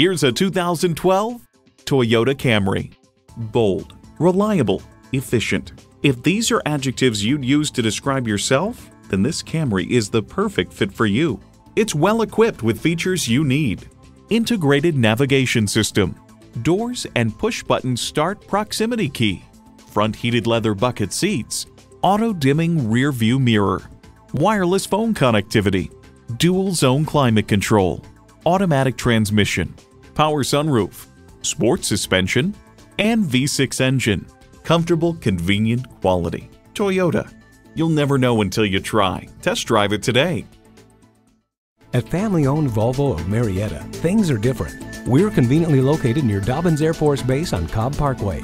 Here's a 2012 Toyota Camry. Bold, reliable, efficient. If these are adjectives you'd use to describe yourself, then this Camry is the perfect fit for you. It's well equipped with features you need. Integrated navigation system, doors and push-button start proximity key, front heated leather bucket seats, auto-dimming rear view mirror, wireless phone connectivity, dual zone climate control, automatic transmission, power sunroof, sports suspension, and V6 engine. Comfortable, convenient quality. Toyota. You'll never know until you try. Test drive it today. At family owned Volvo of Marietta, things are different. We're conveniently located near Dobbins Air Force Base on Cobb Parkway.